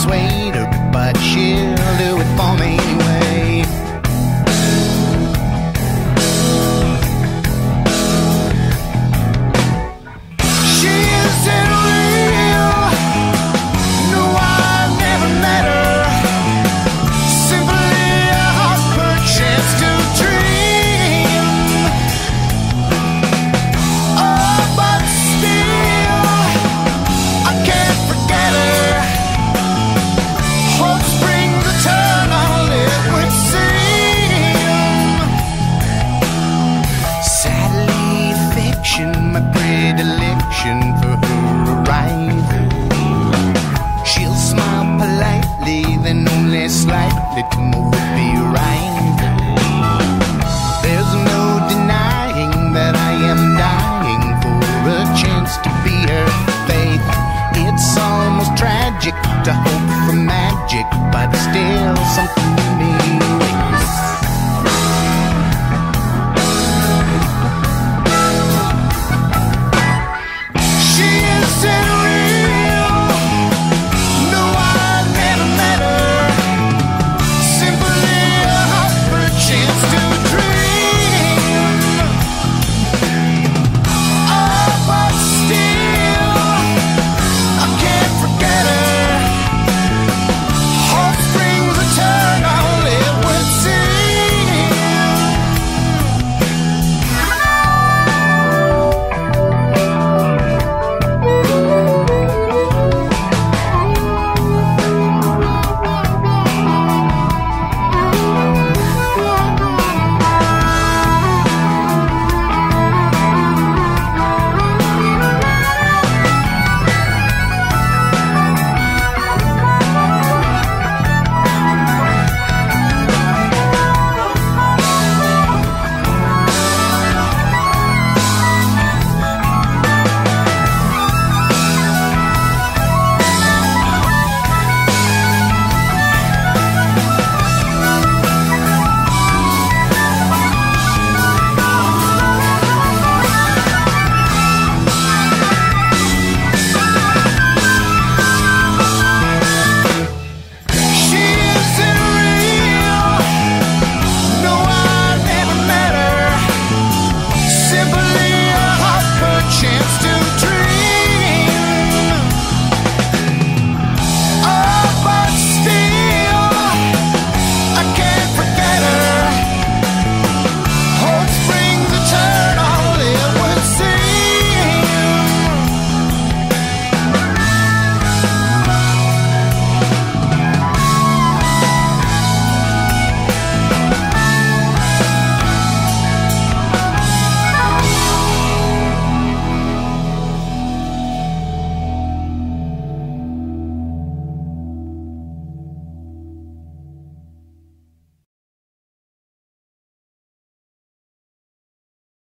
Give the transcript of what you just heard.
persuade her, but she'll do it for me anyway.